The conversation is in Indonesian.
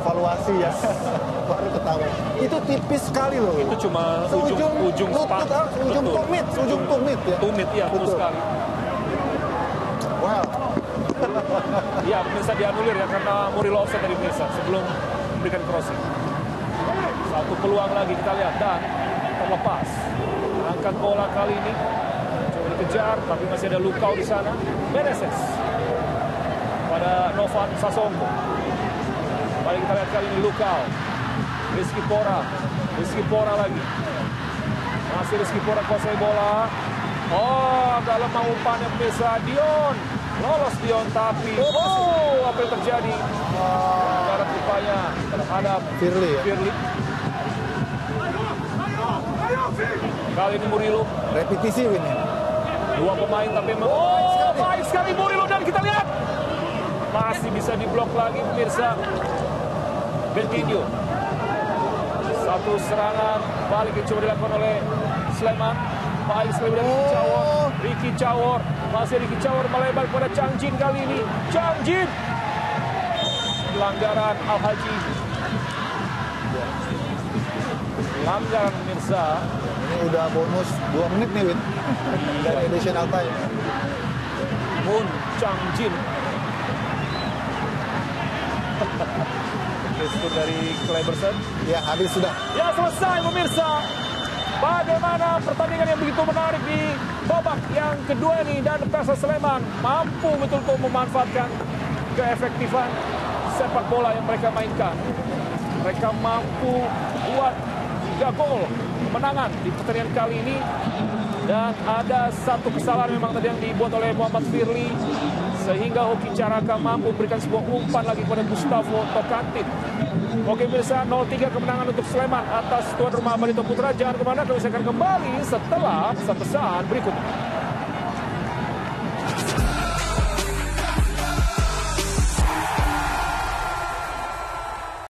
evaluasi ya. Baru ketahuan. Itu tipis sekali loh. Itu cuma ujung ujung lutut, sepatu. ah, ujung Betul. tumit, ujung tumit ya. Tumit ya, betul Betul. sekali. Wow. Iya, pemirsa dianulir ya karena Murilo offset dari pemirsa sebelum memberikan crossing. Satu peluang lagi kita lihat dan terlepas. Angkat bola kali ini coba dikejar tapi masih ada Lukau di sana. Meneses pada Novan Sasongko. Kembali kita lihat kali ini Lukau. Rizky Pora. Rizky Pora lagi. Masih Rizky Pora kuasai bola. Oh, agak lemah umpannya pemirsa. Dion. Lolos Dion tapi. Oh, apa yang terjadi? Barat upaya terhadap Firly ya. Firly. Kali ini Murilo. Repetisi ya. Dua pemain tapi memang oh, baik sekali Murilo dan kita lihat masih bisa diblok lagi pemirsa. Bentinho. Satu serangan balik yang coba dilakukan oleh Sleman. Baik sekali dari Ricky Cawor. Ricky Cawor. Masih Ricky Cawor melebar kepada Chang Jin kali ini. Chang Jin. Pelanggaran Al Haji. Pelanggaran pemirsa. Ini udah bonus 2 menit nih Win. Dari additional time. Moon Chang Jin. Gestur dari Kleberson. Ya habis sudah. Ya selesai pemirsa. Bagaimana pertandingan yang begitu menarik di babak yang kedua ini dan Persa Sleman mampu betul-betul memanfaatkan keefektifan sepak bola yang mereka mainkan. Mereka mampu buat tiga gol kemenangan di pertandingan kali ini dan ada satu kesalahan memang tadi yang dibuat oleh Muhammad Firly sehingga Hoki Caraka mampu memberikan sebuah umpan lagi kepada Gustavo Tokantin. Oke pemirsa 0-3 kemenangan untuk Sleman atas tuan rumah Barito Putra. Jangan ke mana kami akan kembali setelah pesan-pesan berikut ini.